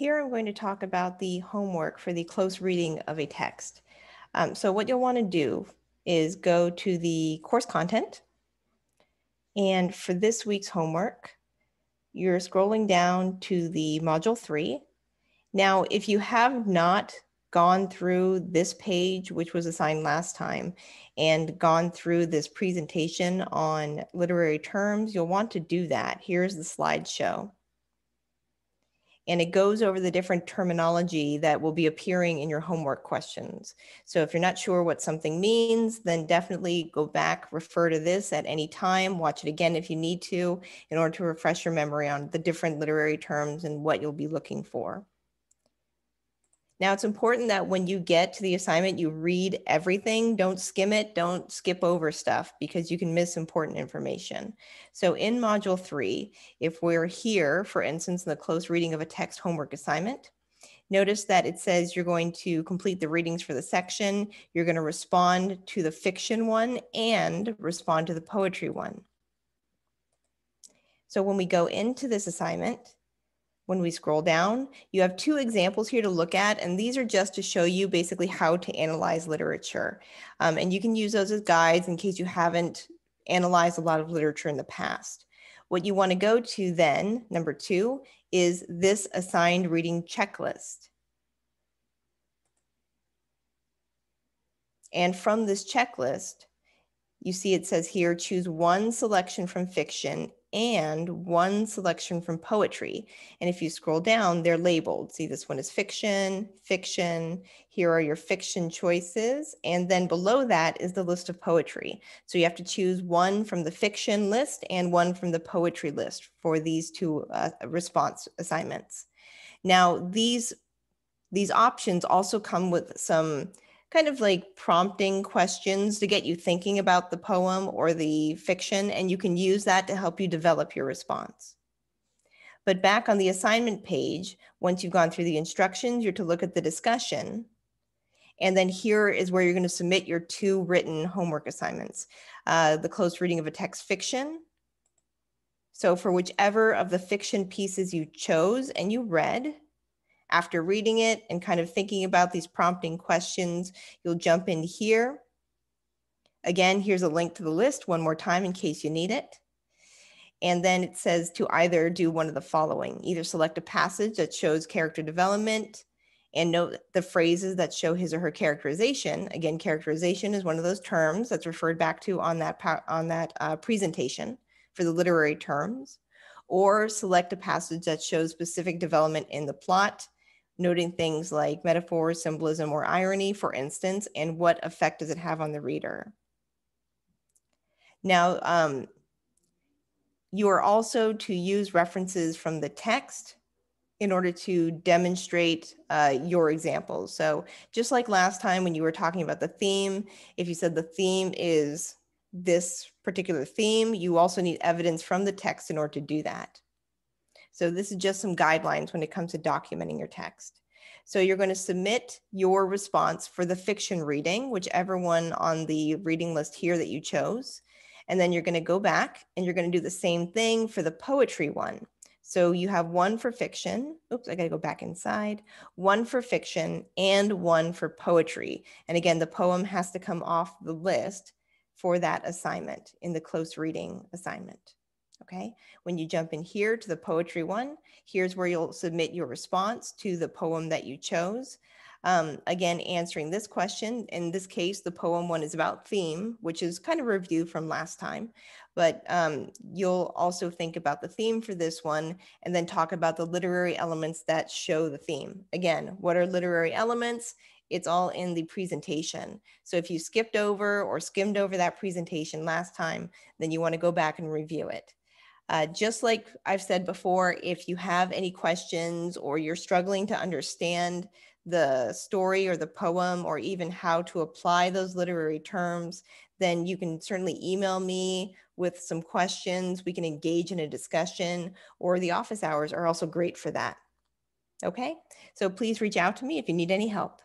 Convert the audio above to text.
Here I'm going to talk about the homework for the close reading of a text. Um, so what you'll want to do is go to the course content. And for this week's homework, you're scrolling down to the module three. Now, if you have not gone through this page, which was assigned last time, and gone through this presentation on literary terms, you'll want to do that. Here's the slideshow and it goes over the different terminology that will be appearing in your homework questions. So if you're not sure what something means, then definitely go back, refer to this at any time, watch it again if you need to, in order to refresh your memory on the different literary terms and what you'll be looking for. Now it's important that when you get to the assignment, you read everything. Don't skim it. Don't skip over stuff because you can miss important information. So in module three, if we're here, for instance, in the close reading of a text homework assignment, notice that it says you're going to complete the readings for the section. You're going to respond to the fiction one and respond to the poetry one. So when we go into this assignment, when we scroll down, you have two examples here to look at, and these are just to show you basically how to analyze literature. Um, and you can use those as guides in case you haven't analyzed a lot of literature in the past. What you want to go to then, number two, is this assigned reading checklist. And from this checklist, you see it says here, choose one selection from fiction and one selection from poetry. And if you scroll down, they're labeled. See, this one is fiction, fiction. Here are your fiction choices. And then below that is the list of poetry. So you have to choose one from the fiction list and one from the poetry list for these two uh, response assignments. Now, these, these options also come with some kind of like prompting questions to get you thinking about the poem or the fiction, and you can use that to help you develop your response. But back on the assignment page, once you've gone through the instructions, you're to look at the discussion. And then here is where you're going to submit your two written homework assignments. Uh, the close reading of a text fiction. So for whichever of the fiction pieces you chose and you read, after reading it and kind of thinking about these prompting questions, you'll jump in here. Again, here's a link to the list one more time in case you need it. And then it says to either do one of the following, either select a passage that shows character development and note the phrases that show his or her characterization. Again, characterization is one of those terms that's referred back to on that, on that uh, presentation for the literary terms, or select a passage that shows specific development in the plot noting things like metaphor, symbolism, or irony, for instance, and what effect does it have on the reader. Now, um, you are also to use references from the text in order to demonstrate uh, your examples. So just like last time when you were talking about the theme, if you said the theme is this particular theme, you also need evidence from the text in order to do that. So this is just some guidelines when it comes to documenting your text. So you're going to submit your response for the fiction reading, whichever one on the reading list here that you chose. And then you're going to go back and you're going to do the same thing for the poetry one. So you have one for fiction. Oops, I got to go back inside. One for fiction and one for poetry. And again, the poem has to come off the list for that assignment in the close reading assignment okay? When you jump in here to the poetry one, here's where you'll submit your response to the poem that you chose. Um, again, answering this question, in this case, the poem one is about theme, which is kind of review from last time, but um, you'll also think about the theme for this one and then talk about the literary elements that show the theme. Again, what are literary elements? It's all in the presentation. So if you skipped over or skimmed over that presentation last time, then you wanna go back and review it. Uh, just like I've said before, if you have any questions or you're struggling to understand the story or the poem or even how to apply those literary terms, then you can certainly email me with some questions. We can engage in a discussion or the office hours are also great for that. Okay, so please reach out to me if you need any help.